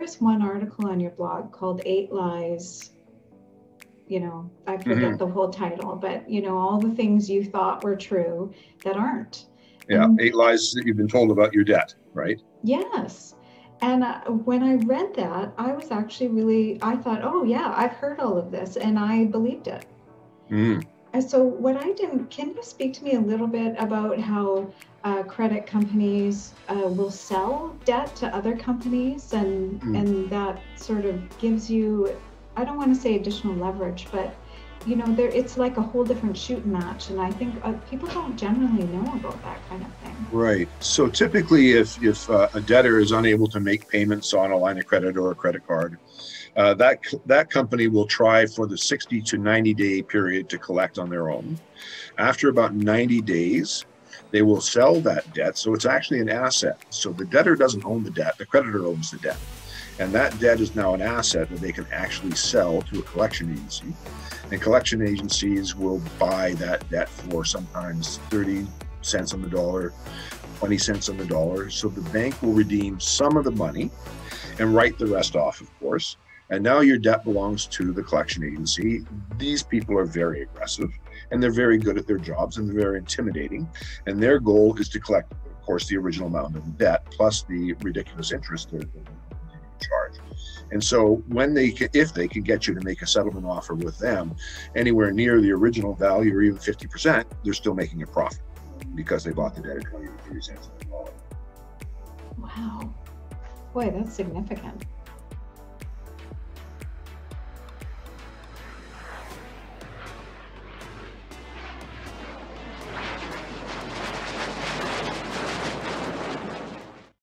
there's one article on your blog called Eight Lies. You know, I forget mm-hmm. the whole title, but you know, all the things you thought were true that aren't. Yeah, and, eight lies that you've been told about your debt, right? Yes. And uh, when I read that, I was actually really, I thought, oh, yeah, I've heard all of this and I believed it. Mm. So, what I didn't, can you speak to me a little bit about how uh, credit companies uh, will sell debt to other companies and, mm. and that sort of gives you, I don't want to say additional leverage, but you know, there it's like a whole different shoot match, and I think uh, people don't generally know about that kind of thing. Right. So typically, if if uh, a debtor is unable to make payments on a line of credit or a credit card, uh, that that company will try for the 60 to 90 day period to collect on their own. After about 90 days, they will sell that debt. So it's actually an asset. So the debtor doesn't own the debt; the creditor owns the debt. And that debt is now an asset that they can actually sell to a collection agency. And collection agencies will buy that debt for sometimes 30 cents on the dollar, 20 cents on the dollar. So the bank will redeem some of the money and write the rest off, of course. And now your debt belongs to the collection agency. These people are very aggressive and they're very good at their jobs and they're very intimidating. And their goal is to collect, of course, the original amount of debt plus the ridiculous interest they're. And so when they can, if they can get you to make a settlement offer with them anywhere near the original value or even 50%, they're still making a profit because they bought the debt at 20 or 30 cents Wow. Boy, that's significant.